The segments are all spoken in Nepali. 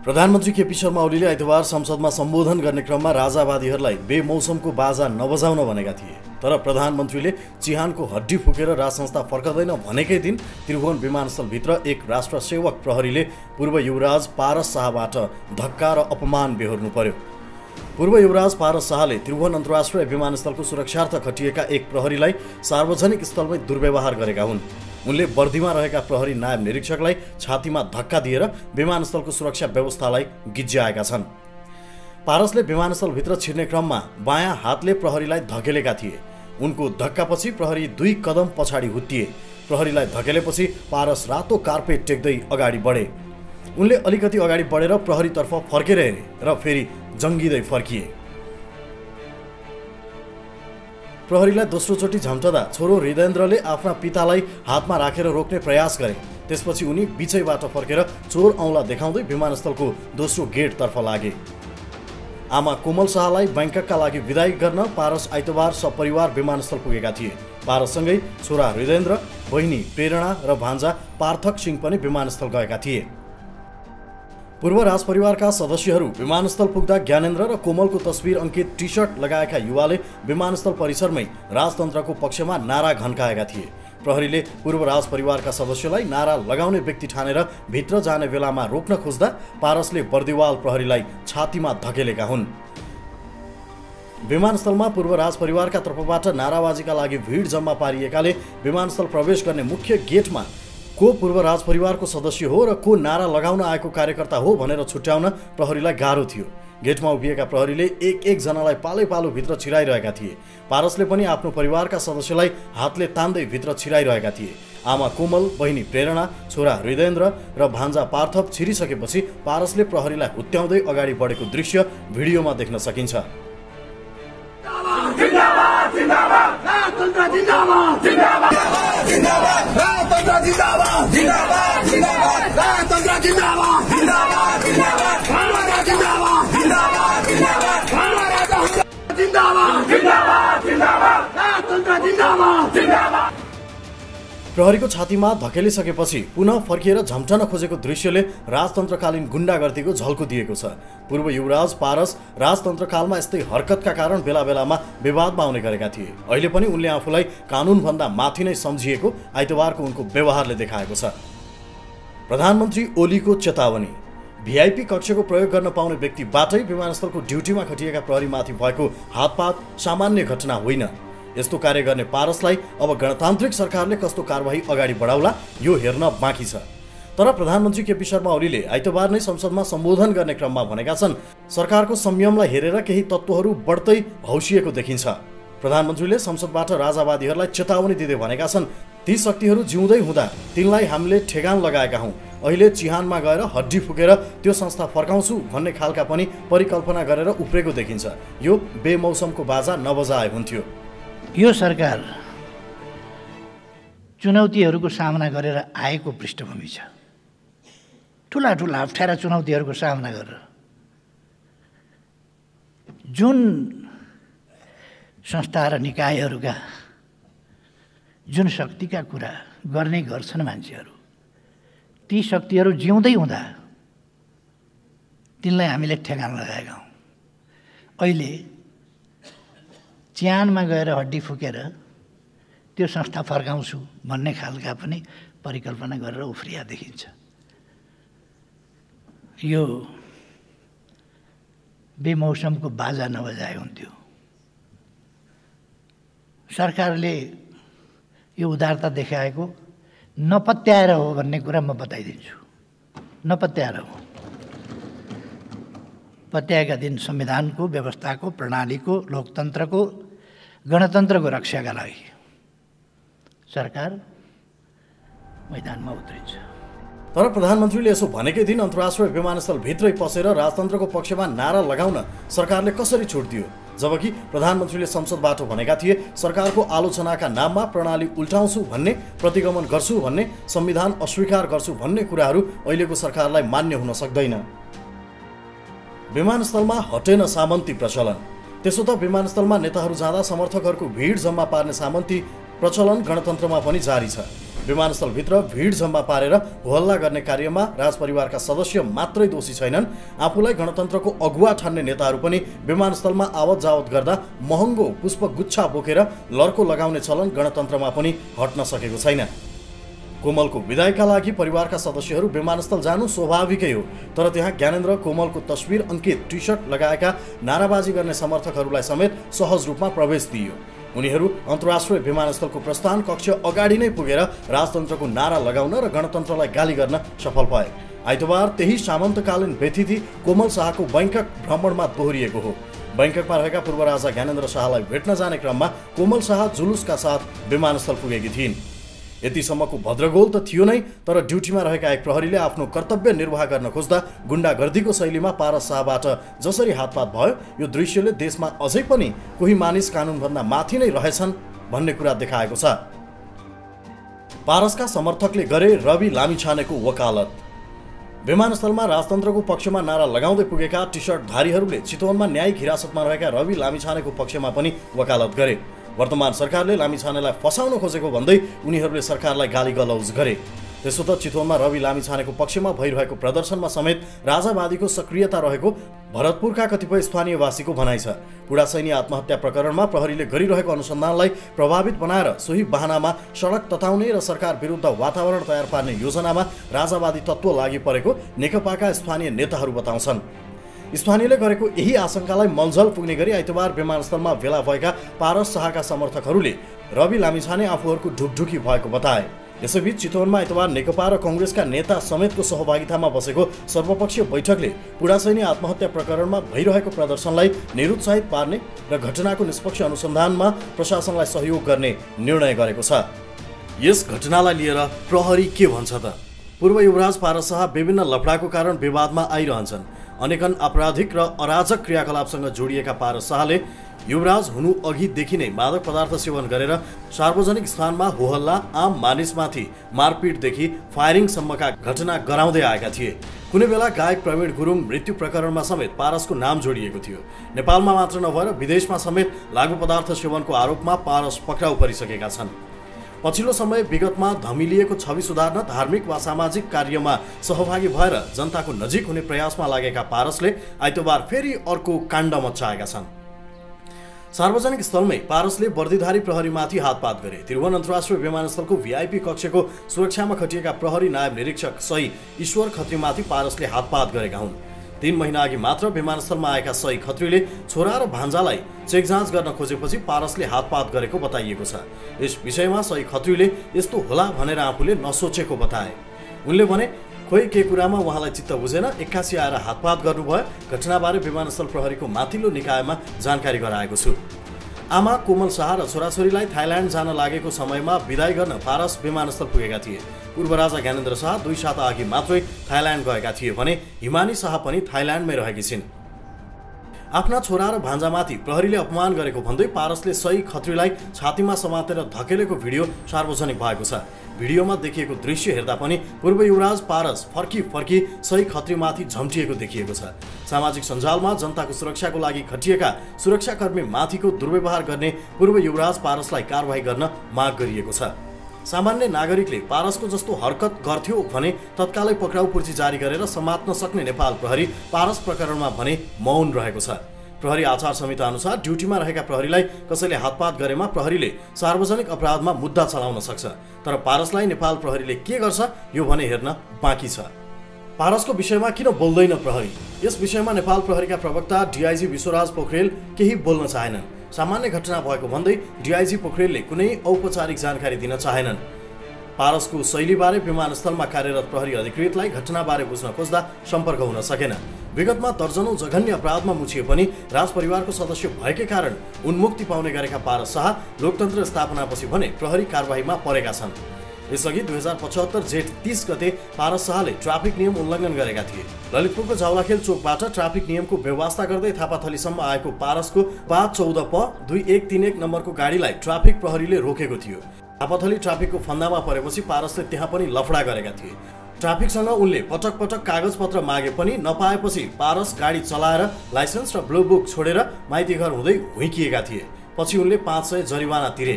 प्रधानमन्त्री केपी शर्मा ओलीले आइतबार संसदमा सम्बोधन गर्ने क्रममा राजावादीहरूलाई बेमौसमको बाजा नबजाउन भनेका थिए। तर प्रधानमन्त्रीले चिहानको हड्डी फुकेर राज संस्था फर्कदैन भनेकै दिन त्रिभुवन विमानस्थलभित्र एक राष्ट्र सेवक प्रहरीले पूर्व युवराज पारस शाहबाट धक्का र अपमान बेहोर्नु पर्यो। पूर्व युवराज पारस शाहले त्रिभुवन अन्तर्राष्ट्रिय विमानस्थलको सुरक्षार्थ खटिएका एक प्रहरीलाई सार्वजनिक स्थलमै दुर्व्यवहार गरेका हुन्। उनले वर्दीमा रहेका प्रहरी नायब निरीक्षकलाई छातीमा धक्का दिएर विमानस्थलको सुरक्षा व्यवस्थालाई गिज्याएका छन्। पारसले विमानस्थलभित्र छिर्ने क्रममा बायाँ हातले प्रहरीलाई धकेलेका थिए। उनको धक्कापछि प्रहरी दुई कदम पछाडि हुत्तिए। प्रहरीलाई धकेलेपछि पारस रातो कार्पेट टेक्दै अगाडि बढे। उनले अलिकति अगाडि बढेर प्रहरीतर्फ फर्केर हेरे र फेरि जङ्गिँदै फर्किए। प्रहरीलाई दोस्रोचोटि झम्टदा छोरो हृदयेन्द्रले आफ्ना पितालाई हातमा राखेर रोक्ने प्रयास गरे। त्यसपछि उनी बिचैबाट फर्केर चोर औँला देखाउँदै विमानस्थलको दोस्रो गेटतर्फ लागे। आमा कोमल शाहलाई ब्याङ्ककका लागि विदाई गर्न पारस आइतबार सपरिवार विमानस्थल पुगेका थिए। पारससँगै छोरा हृदयेन्द्र बहिनी प्रेरणा र भान्जा पार्थक सिंह पनि विमानस्थल गएका थिए। पूर्व राजपरिवारका सदस्यहरू विमानस्थल पुग्दा ज्ञानेन्द्र र कोमलको तस्बिर अङ्कित टी सर्ट लगाएका युवाले विमानस्थल परिसरमै राजतन्त्रको पक्षमा नारा घन्काएका थिए। प्रहरीले पूर्व राजपरिवारका सदस्यलाई नारा लगाउने व्यक्ति ठानेर भित्र जाने बेलामा रोक्न खोज्दा पारसले बर्दिवाल प्रहरीलाई छातीमा धकेलेका हुन्। विमानस्थलमा पूर्व राजपरिवारका तर्फबाट नाराबाजीका लागि भिड जम्मा पारिएकाले विमानस्थल प्रवेश गर्ने मुख्य गेटमा को पूर्व राजपरिवारको सदस्य हो र को नारा लगाउन आएको कार्यकर्ता हो भनेर छुट्याउन प्रहरीलाई गाह्रो थियो। गेटमा उभिएका प्रहरीले एक एकजनालाई पालै भित्र छिराइरहेका थिए। पारसले पनि आफ्नो परिवारका सदस्यलाई हातले तान्दै भित्र छिराइरहेका थिए। आमा कोमल बहिनी प्रेरणा छोरा हृदयेन्द्र र भान्जा पार्थप छिरिसकेपछि पारसले प्रहरीलाई हुत्याउँदै अगाडि बढेको दृश्य भिडियोमा देख्न सकिन्छ। जिंदाबाद जिंदाबाद राजतंत्र जिंदाबाद जिंदाबाद जिंदाबाद जिंदाबाद जिंदाबाद जिंदाबाद प्रहरीको छातीमा धकेलिसकेपछि पुनः फर्किएर झम्टन खोजेको दृश्यले राजतन्त्रकालीन गुन्डागर्दीको झल्को दिएको छ। पूर्व युवराज पारस राजतन्त्रकालमा यस्तै हरकतका कारण बेला बेलामा विवादमा आउने गरेका थिए। अहिले पनि उनले आफूलाई कानुनभन्दा माथि नै सम्झिएको आइतबारको उनको व्यवहारले देखाएको छ। प्रधानमन्त्री ओलीको चेतावनी। भिआइपी कक्षको प्रयोग गर्न पाउने व्यक्तिबाटै विमानस्थलको ड्युटीमा खटिएका प्रहरीमाथि भएको हातपात सामान्य घटना होइन। यस्तो कार्य गर्ने पारसलाई अब गणतान्त्रिक सरकारले कस्तो कारवाही अगाडि बढाउला यो हेर्न बाँकी छ। तर प्रधानमन्त्री केपी शर्मा ओलीले आइतबार नै संसदमा सम्बोधन गर्ने क्रममा भनेका छन् सरकारको संयमलाई हेरेर केही तत्त्वहरू बढ्दै हौसिएको देखिन्छ। प्रधानमन्त्रीले संसदबाट राजावादीहरूलाई चेतावनी दिँदै भनेका छन् ती शक्तिहरू जिउँदै हुँदा तिनलाई हामीले ठेगान लगाएका हौँ। अहिले चिहानमा गएर हड्डी फुकेर त्यो संस्था फर्काउँछु भन्ने खालका पनि परिकल्पना गरेर उफ्रेको देखिन्छ। यो बेमौसमको बाजा नबजाए हुन्थ्यो। यो सरकार चुनौतीहरूको सामना गरेर आएको पृष्ठभूमि छ। ठुला ठुला अप्ठ्यारा चुनौतीहरूको सामना गरेर। जुन संस्था र निकायहरूका जुन शक्तिका कुरा गर्ने गर्छन् मान्छेहरू ती शक्तिहरू जिउँदै हुँदा तिनलाई हामीले ठेगान लगाएका हौँ। अहिले च्यानमा गएर हड्डी फुकेर त्यो संस्था फर्काउँछु भन्ने खालका पनि परिकल्पना गरेर उफ्रिया देखिन्छ। यो बेमौसमको बाजा नबजाए हुन्थ्यो। सरकारले यो उदारता देखाएको नपत्याएर हो भन्ने कुरा म बताइदिन्छु। नपत्याएर हो। पत्याएका दिन संविधानको व्यवस्थाको प्रणालीको लोकतन्त्रको गणतन्त्रको रक्षाका लागि। सरकार मैदानमा उत्रिन्छ। तर प्रधानमन्त्रीले यसो भनेकै दिन अन्तर्राष्ट्रिय विमानस्थलभित्रै पसेर राजतन्त्रको पक्षमा नारा लगाउन सरकारले कसरी छुट दियो? जबकि प्रधानमन्त्रीले संसदबाट भनेका थिए सरकारको आलोचनाका नाममा प्रणाली उल्टाउँछु भन्ने प्रतिगमन गर्छु भन्ने संविधान अस्वीकार गर्छु भन्ने कुराहरू अहिलेको सरकारलाई मान्य हुन सक्दैन। विमानस्थलमा हटेन सामन्ती प्रचलन। त्यसो त विमानस्थलमा नेताहरू जाँदा समर्थकहरूको भिड जम्मा पार्ने सामन्ती प्रचलन गणतन्त्रमा पनि जारी छ। विमानस्थलभित्र भिड जम्मा पारेर होहल्ला गर्ने कार्यमा राजपरिवारका सदस्य मात्रै दोषी छैनन्। आफूलाई गणतन्त्रको अगुवा ठान्ने नेताहरू पनि विमानस्थलमा आवत जावत गर्दा महँगो पुष्पगुच्छा बोकेर लर्को लगाउने चलन गणतन्त्रमा पनि हट्न सकेको छैन कोमलको विदायका लागि परिवारका सदस्यहरू विमानस्थल जानु स्वाभाविकै हो। तर त्यहाँ ज्ञानेन्द्र कोमलको तस्विर अङ्कित टी सर्ट लगाएका नाराबाजी गर्ने समर्थकहरूलाई समेत सहज रूपमा प्रवेश दिइयो। उनीहरू अन्तर्राष्ट्रिय विमानस्थलको प्रस्थान कक्ष अगाडि नै पुगेर राजतन्त्रको नारा लगाउन र गणतन्त्रलाई गाली गर्न सफल भए। आइतबार त्यही सामन्तकालीन व्यतिथि कोमल शाहको बैङ्कक भ्रमणमा दोहोरिएको हो। बैङ्ककमा रहेका पूर्व राजा ज्ञानेन्द्र शाहलाई भेट्न जाने क्रममा कोमल शाह जुलुसका साथ विमानस्थल पुगेकी थिइन्। यतिसम्मको भद्रगोल त थियो नै तर ड्युटीमा रहेका एक प्रहरीले आफ्नो कर्तव्य निर्वाह गर्न खोज्दा गुन्डागर्दीको शैलीमा पारस शाहबाट जसरी हातपात भयो यो दृश्यले देशमा अझै पनि कोही मानिस कानुनभन्दा माथि नै रहेछन् भन्ने कुरा देखाएको छ। पारसका समर्थकले गरे रवि लामिछानेको वकालत। विमानस्थलमा राजतन्त्रको पक्षमा नारा लगाउँदै पुगेका टी सर्टधारीहरूले चितवनमा न्यायिक हिरासतमा रहेका रवि लामिछानेको पक्षमा पनि वकालत गरे। वर्तमान सरकारले लामिछानेलाई फसाउन खोजेको भन्दै उनीहरूले सरकारलाई गाली गलौज गरे। त्यसो त चितवनमा रवि लामिछानेको पक्षमा भइरहेको प्रदर्शनमा समेत राजावादीको सक्रियता रहेको भरतपुरका कतिपय स्थानीयवासीको भनाइ छ। पुडासैनी आत्महत्या प्रकरणमा प्रहरीले गरिरहेको अनुसन्धानलाई प्रभावित बनाएर सोही बाहनामा सडक तताउने र सरकार विरुद्ध वातावरण तयार पार्ने योजनामा राजावादी तत्त्व लागि परेको नेकपाका स्थानीय नेताहरू बताउँछन्। स्थानीयले गरेको यही आशंकालाई मलझल पुग्ने गरी आइतबार विमानस्थलमा भेला भएका पारस शाहका समर्थकहरूले रवि लामिछाने आफूहरूको ढुकढुकी भएको बताए। यसैबीच चितवनमा आइतबार नेकपा र कङ्ग्रेसका नेता समेतको सहभागितामा बसेको सर्वपक्षीय बैठकले पुडासैनी आत्महत्या प्रकरणमा भइरहेको प्रदर्शनलाई निरुत्साहित पार्ने र घटनाको निष्पक्ष अनुसन्धानमा प्रशासनलाई सहयोग गर्ने निर्णय गरेको छ। यस घटनालाई लिएर प्रहरी के भन्छ त? पूर्व युवराज पारस शाह विभिन्न लफडाको कारण विवादमा आइरहन्छन्। अनेकन आपराधिक र अराजक क्रियाकलापसँग जोडिएका पारस शाहले युवराज हुनु अघिदेखि नै मादक पदार्थ सेवन गरेर सार्वजनिक स्थानमा होहल्ला आम मानिसमाथि मारपिटदेखि फायरिङसम्मका घटना गराउँदै आएका थिए। कुनै बेला गायक प्रवीण गुरुङ मृत्यु प्रकरणमा समेत पारसको नाम जोडिएको थियो। नेपालमा मात्र नभएर विदेशमा समेत लागु पदार्थ सेवनको आरोपमा पारस पक्राउ परिसकेका छन्। पछिल्लो समय विगतमा धमिलिएको छवि सुधार्न धार्मिक वा सामाजिक कार्यमा सहभागी भएर जनताको नजिक हुने प्रयासमा लागेका पारसले आइतबार फेरि अर्को काण्ड मचाएका छन्। सार्वजनिक स्थलमै पारसले वर्दीधारी प्रहरीमाथि हातपात गरे। त्रिभुवन अन्तर्राष्ट्रिय विमानस्थलको भिआइपी कक्षको सुरक्षामा खटिएका प्रहरी नायब निरीक्षक सही ईश्वर खत्रीमाथि पारसले हातपात गरेका हुन्। तीन महिना अघि मात्र विमानस्थलमा आएका सही खत्रीले छोरा र भान्जालाई चेक जाँच गर्न खोजेपछि पारसले हातपात गरेको बताइएको छ। यस विषयमा सही खत्रीले यस्तो होला भनेर आफूले नसोचेको बताए। उनले भने खोइ के कुरामा उहाँलाई चित्त बुझेन? एक्कासी आएर हातपात गर्नुभयो। घटनाबारे विमानस्थल प्रहरीको माथिल्लो निकायमा जानकारी गराएको छु। आमा कोमल शाह र छोराछोरीलाई थाइल्यान्ड जान लागेको समयमा विदाय गर्न पारस विमानस्थल पुगेका थिए। पूर्व राजा ज्ञानेन्द्र शाह दुई साता अघि मात्रै थाइल्यान्ड गएका थिए भने हिमानी शाह पनि थाइल्यान्डमै रहेकी छिन्। आफ्ना छोरा र भान्जामाथि प्रहरीले अपमान गरेको भन्दै पारसले सही खत्रीलाई छातीमा समातेर धकेलेको भिडियो सार्वजनिक भएको छ। भिडियोमा देखिएको दृश्य हेर्दा पनि पूर्व युवराज पारस फर्की फर्की सही खत्रीमाथि झम्टिएको देखिएको छ। सामाजिक सञ्जालमा जनताको सुरक्षाको लागि खटिएका सुरक्षाकर्मी माथिको दुर्व्यवहार गर्ने पूर्व युवराज पारसलाई कारवाही गर्न माग गरिएको छ। सामान्य नागरिकले पारसको जस्तो हरकत गर्थ्यो भने तत्कालै पक्राउ पूर्ति जारी गरेर समात्न सक्ने नेपाल प्रहरी पारस प्रकरणमा भने मौन रहेको छ। प्रहरी आचार संहिता अनुसार ड्युटीमा रहेका प्रहरीलाई कसैले हातपात गरेमा प्रहरीले सार्वजनिक अपराधमा मुद्दा चलाउन सक्छ। तर पारसलाई नेपाल प्रहरीले के गर्छ यो भने हेर्न बाँकी छ। पारसको विषयमा किन बोल्दैन प्रहरी? यस विषयमा नेपाल प्रहरीका प्रवक्ता डिआइजी विश्वराज पोखरेल केही बोल्न चाहेनन्। सामान्य घटना भएको भन्दै डिआइजी पोखरेलले कुनै औपचारिक जानकारी दिन चाहेनन्। पारसको शैलीबारे विमानस्थलमा कार्यरत प्रहरी अधिकृतलाई घटनाबारे बुझ्न खोज्दा सम्पर्क हुन सकेन। विगतमा दर्जनौँ जघन्य अपराधमा मुछिए पनि राजपरिवारको सदस्य भएकै कारण उन्मुक्ति पाउने गरेका पारस शाह लोकतन्त्र स्थापनापछि भने प्रहरी कारवाहीमा परेका छन्। यसअघि दुई हजार पचहत्तर जेठ तिस गते पारस शाहले ट्राफिक नियम उल्लङ्घन गरेका थिए। ललितपुरको जाउलाखेल चोकबाट ट्राफिक नियमको व्यवस्था गर्दै थापाथलीसम्म आएको पारसको पाँच चौध प दुई एक तिन एक नम्बरको गाडीलाई ट्राफिक प्रहरीले रोकेको थियो। थापाथली ट्राफिकको फन्दामा परेपछि पारसले त्यहाँ पनि लफडा गरेका थिए। ट्राफिकसँग उनले पटक पटक कागजपत्र मागे पनि नपाएपछि पारस गाडी चलाएर लाइसेन्स र ब्लू बुक छोडेर माइती घर हुँदै हुइकिएका थिए। पछि उनले पाँच सय जरिवाना तिरे।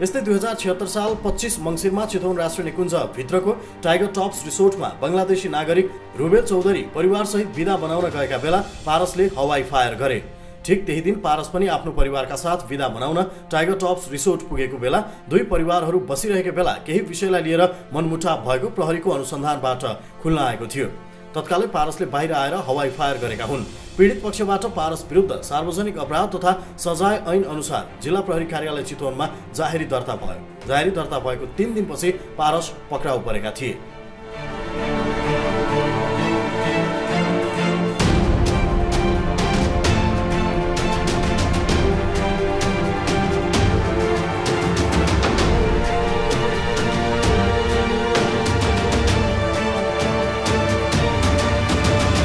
यस्तै दुई हजार छिहत्तर साल पच्चिस मङ्सिरमा चितवन राष्ट्रिय निकुञ्ज भित्रको टाइगर टप्स रिसोर्टमा बङ्गलादेशी नागरिक रुबेल चौधरी परिवारसहित विदा बनाउन गएका बेला पारसले हवाई फायर गरे। ठिक त्यही दिन पारस पनि आफ्नो परिवारका साथ विदा बनाउन टाइगर टप्स रिसोर्ट पुगेको बेला दुई परिवारहरू बसिरहेका बेला केही विषयलाई लिएर मनमुटाव भएको प्रहरीको अनुसन्धानबाट खुल्न आएको थियो। तत्कालै पारसले बाहिर आएर हवाई फायर गरेका हुन्। पीडित पक्षबाट पारस विरुद्ध सार्वजनिक अपराध तथा सजाय ऐन अनुसार जिल्ला प्रहरी कार्यालय चितवनमा जाहेरी दर्ता भयो। जाहेरी दर्ता भएको तिन दिनपछि पारस पक्राउ परेका थिए।